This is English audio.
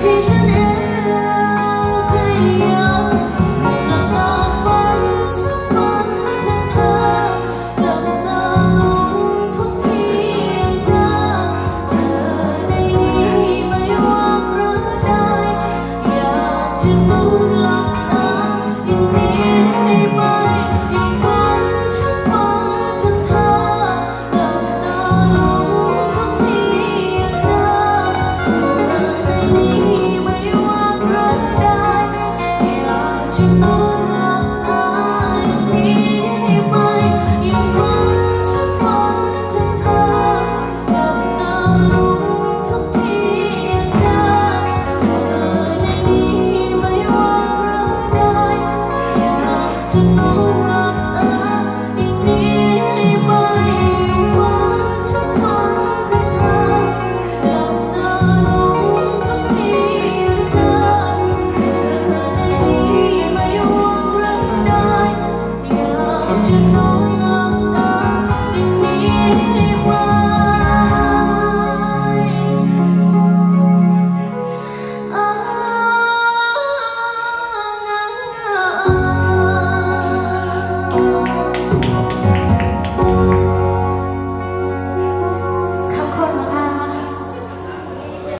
vision to